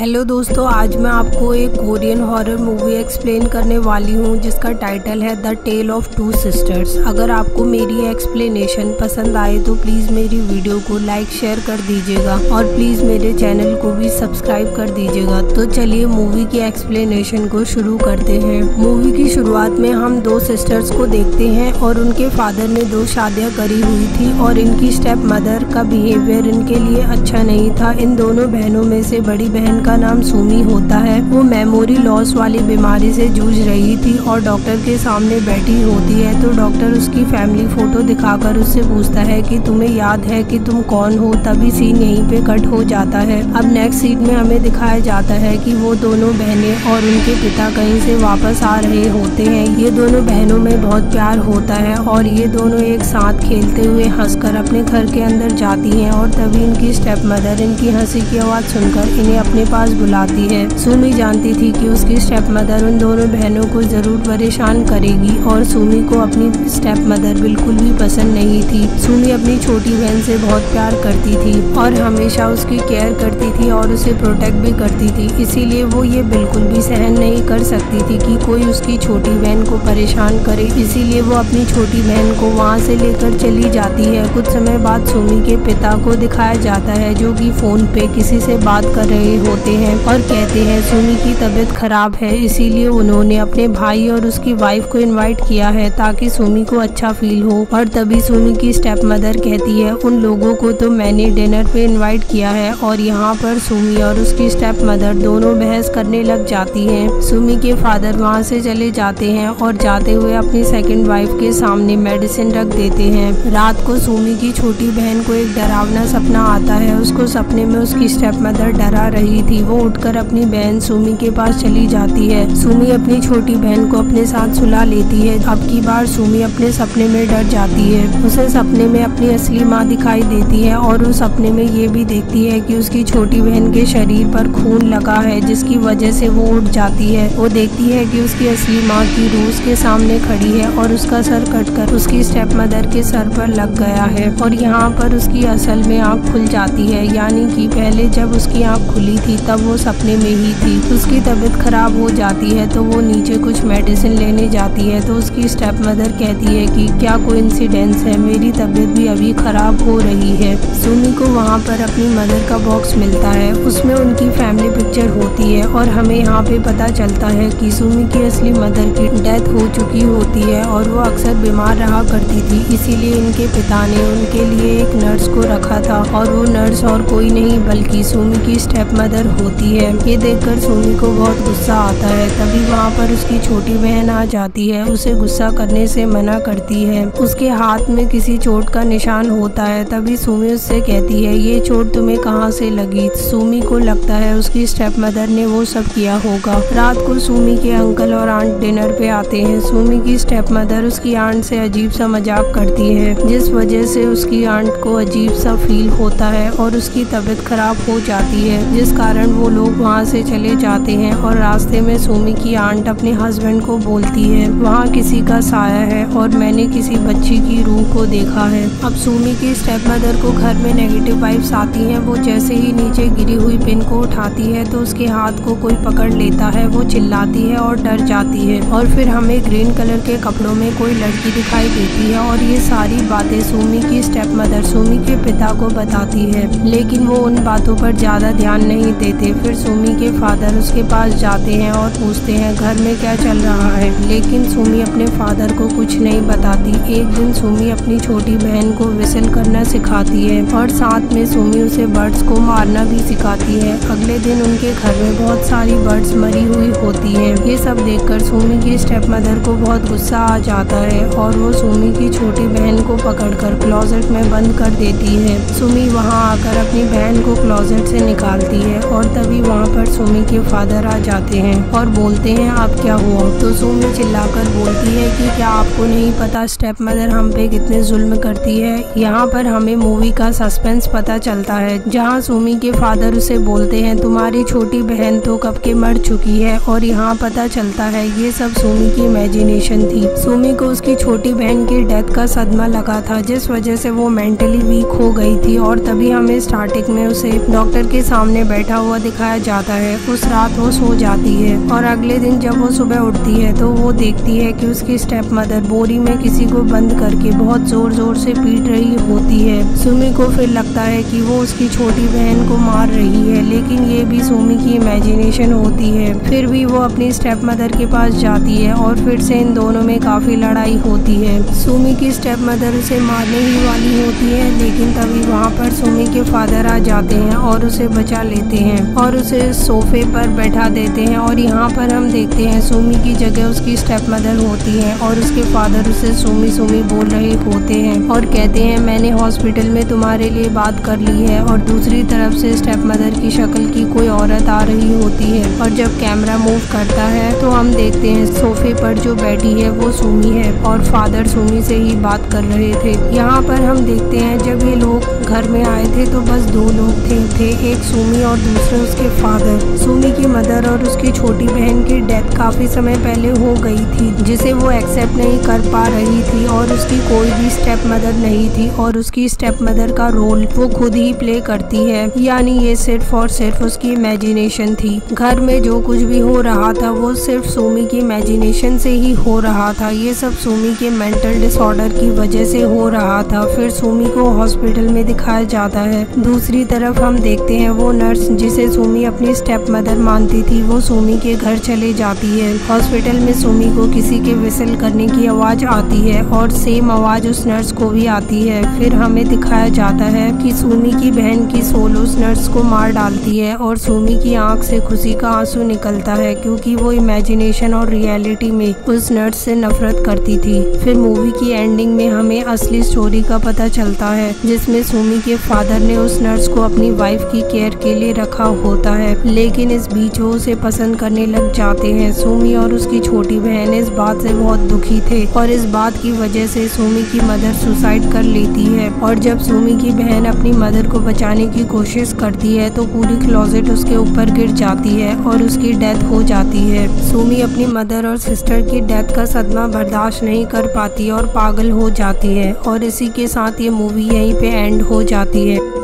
Hello दोस्तों, आज मैं आपको एक कोरियन हॉरर मूवी एक्सप्लेन करने वाली हूँ, जिसका टाइटल है the tale of two sisters अगर आपको मेरी एक्सप्लेनेशन पसंद आए तो प्लीज़ मेरी वीडियो को लाइक शेयर कर दीजिएगा और प्लीज़ मेरे चैनल को भी सब्सक्राइब कर दीजिएगा। तो चलिए मूवी की एक्सप्लेनेशन को शुरू करते हैं। मूवी की शुरुआत में हम दो सिस्टर्स को देखते हैं और उनके फादर ने दो शादियाँ करी हुई थी और इनकी स्टेप मदर का बिहेवियर इनके लिए अच्छा नहीं था। इन दोनों बहनों में से बड़ी बहन का नाम सुमी होता है। वो मेमोरी लॉस वाली बीमारी से जूझ रही थी और डॉक्टर के सामने बैठी होती है। तो डॉक्टर उसकी फैमिली फ़ोटो दिखाकर उससे पूछता है कि तुम्हें याद है कि तुम कौन हो? तभी सीन यहीं पे कट हो जाता है। अब नेक्स्ट सीन में हमें दिखाया जाता है कि वो दोनों बहनें और उनके पिता कहीं से वापस आ रहे होते हैं। ये दोनों बहनों में बहुत प्यार होता है और ये दोनों एक साथ खेलते हुए हंसकर अपने घर के अंदर जाती हैं और तभी इनकी स्टेप मदर इनकी हँसी की आवाज़ सुनकर इन्हें अपने पास बुलाती है। सुमी जानती थी कि उसकी स्टेप मदर उन दोनों बहनों को ज़रूर परेशान करेगी और सुमी को अपनी स्टेप मदर बिल्कुल भी पसंद नहीं थी। सुमी अपनी छोटी बहन से बहुत प्यार करती थी और हमेशा उसकी केयर करती थी और उसे प्रोटेक्ट भी करती थी। इसीलिए वो ये बिल्कुल भी सहन नहीं कर सकती थी कि कोई उसकी छोटी बहन को परेशान करे। इसीलिए वो अपनी छोटी बहन को वहाँ से लेकर चली जाती है। कुछ समय बाद सुमी के पिता को दिखाया जाता है जो कि फ़ोन पे किसी से बात कर रहे होते जाते हैं और कहते हैं सुमी की तबीयत खराब है, इसीलिए उन्होंने अपने भाई और उसकी वाइफ को इनवाइट किया है ताकि सुमी को अच्छा फील हो। और तभी सुमी की स्टेप मदर कहती है, उन लोगों को तो मैंने डिनर पे इनवाइट किया है और यहाँ पर सुमी और उसकी स्टेप मदर दोनों बहस करने लग जाती हैं। सुमी के फादर वहाँ से चले जाते हैं और जाते हुए अपनी सेकंड वाइफ के सामने मेडिसिन रख देते हैं। रात को सुमी की छोटी बहन को एक डरावना सपना आता है। उसको सपने में उसकी स्टेप मदर डरा रही थी। वो उठकर अपनी बहन सुमी के पास चली जाती है। सुमी अपनी छोटी बहन को अपने साथ सुला लेती है। अब की बार सुमी अपने सपने में डर जाती है। उसे सपने में अपनी असली माँ दिखाई देती है और उस सपने में ये भी देखती है कि उसकी छोटी बहन के शरीर पर खून लगा है, जिसकी वजह से वो उठ जाती है। वो देखती है कि उसकी असली माँ की रूह उसके सामने खड़ी है और उसका सर कटकर उसकी स्टेप मदर के सर पर लग गया है और यहाँ पर उसकी असल में आँख खुल जाती है। यानी कि पहले जब उसकी आँख खुली थी तब वो सपने में ही थी। उसकी तबीयत खराब हो जाती है तो वो नीचे कुछ मेडिसिन लेने जाती है तो उसकी स्टेप मदर कहती है कि, क्या कोई इंसिडेंस है? मेरी तबीयत भी अभी खराब हो रही है। सुमी को वहाँ पर अपनी मदर का बॉक्स मिलता है। उसमें उनकी फैमिली पिक्चर होती है और हमें यहाँ पे पता चलता है कि सुमी की असली मदर की डेथ हो चुकी होती है और वो अक्सर बीमार रहा करती थी। इसीलिए इनके पिता ने उनके लिए एक नर्स को रखा था और वो नर्स और कोई नहीं, बल्कि सुमी की स्टेप मदर होती है। ये देखकर सोनी को बहुत गुस्सा आता है। तभी वहाँ पर उसकी छोटी बहन आ जाती है। उसे गुस्सा करने से मना करती है। उसके हाथ में किसी चोट का निशान होता है। तभी सुमी उससे कहती है, ये चोट तुम्हें कहाँ से लगी? सुमी को लगता है उसकी स्टेप मदर ने वो सब किया होगा। रात को सुमी के अंकल और आंट डिनर पे आते हैं। सुमी की स्टेप मदर उसकी आंट से अजीब सा मज़ाक करती है, जिस वजह से उसकी आंट को अजीब सा फील होता है और उसकी तबीयत खराब हो जाती है, जिस कारण वो लोग वहाँ से चले जाते हैं और रास्ते में सोमी की आंट अपने हस्बैंड को बोलती है, वहाँ किसी का साया है और मैंने किसी बच्ची की रूह को देखा है। अब सुमी की स्टेप मदर को घर में नेगेटिव वाइब्स आती हैं, वो जैसे ही नीचे गिरी हुई पिन को उठाती है तो उसके हाथ को कोई पकड़ लेता है, वो चिल्लाती है और डर जाती है और फिर हमें ग्रीन कलर के कपड़ों में कोई लड़की दिखाई देती है और ये सारी बातें सोमी की स्टेप मदर सुमी के पिता को बताती है, लेकिन वो उन बातों पर ज़्यादा ध्यान नहीं देते फिर सुमी के फादर उसके पास जाते हैं और पूछते हैं, घर में क्या चल रहा है? लेकिन सुमी अपने फादर को कुछ नहीं बताती। एक दिन सुमी अपनी छोटी बहन को विसल करना सिखाती है और साथ में सुमी उसे बर्ड्स को मारना भी सिखाती है। अगले दिन उनके घर में बहुत सारी बर्ड्स मरी हुई होती है। ये सब देखकर सुमी की स्टेप मदर को बहुत गुस्सा आ जाता है और वो सुमी की छोटी बहन को पकड़कर क्लोजेट में बंद कर देती है। सुमी वहाँ आकर अपनी बहन को क्लोजेट से निकालती है और तभी वहाँ पर सुमी के फादर आ जाते हैं और बोलते हैं, आप क्या हुआ तो सुमी चिल्लाकर बोलती है कि, क्या आपको नहीं पता स्टेप मदर हम पे कितने जुल्म करती है? यहाँ पर हमें मूवी का सस्पेंस पता चलता है। जहाँ सुमी के फादर उसे बोलते हैं, तुम्हारी छोटी बहन तो कब के मर चुकी है और यहाँ पता चलता है, ये सब सुमी की इमेजिनेशन थी। सुमी को उसकी छोटी बहन की डेथ का सदमा लगा था, जिस वजह से वो मेंटली वीक हो गई थी और तभी हमें स्टार्टिंग में उसे डॉक्टर के सामने बैठा हुआ दिखाया जाता है। उस रात वो सो जाती है और अगले दिन जब वो सुबह उठती है तो वो देखती है कि उसकी स्टेप मदर बोरी में किसी को बंद करके बहुत ज़ोर ज़ोर से पीट रही होती है। सुमी को फिर लगता है कि वो उसकी छोटी बहन को मार रही है, लेकिन ये भी सुमी की इमेजिनेशन होती है। फिर भी वो अपनी स्टेप मदर के पास जाती है और फिर से इन दोनों में काफ़ी लड़ाई होती है। सुमी की स्टेप मदर उसे मारने ही वाली होती है, लेकिन तभी वहाँ पर सुमी के फादर आ जाते हैं और उसे बचा लेते हैं। और उसे सोफे पर बैठा देते हैं और यहाँ पर हम देखते हैं सोमी की जगह उसकी स्टेप मदर होती है और उसके फादर उसे सुमी सुमी बोल रहे होते हैं और कहते हैं, मैंने हॉस्पिटल में तुम्हारे लिए बात कर ली है और दूसरी तरफ़ से स्टेप मदर की शक्ल की कोई औरत आ रही होती है और जब कैमरा मूव करता है तो हम देखते हैं सोफे पर जो बैठी है वो सोमी है और फादर सोमी से ही बात कर रहे थे। यहाँ पर हम देखते हैं, जब ये लोग घर में आए थे तो बस दो लोग थे थे एक सुमी और दूसरे उसके फादर सुमी की मदर और उसकी छोटी बहन की डेथ काफ़ी समय पहले हो गई थी, जिसे वो एक्सेप्ट नहीं कर पा रही थी और उसकी कोई भी स्टेप मदर नहीं थी और उसकी स्टेप मदर का रोल वो खुद ही प्ले करती है। यानी ये सिर्फ़ और सिर्फ़ उसकी इमेजिनेशन थी। घर में जो कुछ भी हो रहा था, वो सिर्फ़ सुमी की इमेजिनेशन से ही हो रहा था। ये सब सुमी के मेंटल डिसऑर्डर की वजह से हो रहा था। फिर सुमी को हॉस्पिटल में दिखाया जाता है। दूसरी तरफ़ हम देखते हैं वो नर्स जिसे सुमी अपनी स्टेप मदर मानती थी। वो सुमी के घर चले जाती है। हॉस्पिटल में सुमी को किसी के विसल करने की आवाज़ आती है और सेम आवाज़ उस नर्स को भी आती है। फिर हमें दिखाया जाता है कि सुमी की बहन की सोल उस नर्स को मार डालती है और सुमी की आँख से खुशी का आँसू निकलता है क्योंकि वो इमेजिनेशन और रियलिटी में उस नर्स से नफरत करती थी। फिर मूवी की एंडिंग में हमें असली स्टोरी का पता चलता है, जिसमें सुमी के फादर ने उस नर्स को अपनी वाइफ की केयर के लिए रखा होता है, लेकिन इस बीच वो उसे पसंद करने लग जाते हैं सोमी और उसकी छोटी बहन। इस बात से बहुत दुखी थे और इस बात की वजह से सोमी की मदर सुसाइड कर लेती है। और जब सुमी की बहन अपनी मदर को बचाने की कोशिश करती है तो पूरी क्लोजेट उसके ऊपर गिर जाती है और उसकी डेथ हो जाती है। सुमी अपनी मदर और सिस्टर की डेथ का सदमा बर्दाश्त नहीं कर पाती और पागल हो जाती है और इसी के साथ ये मूवी यहीं पे एंड हो जाती है।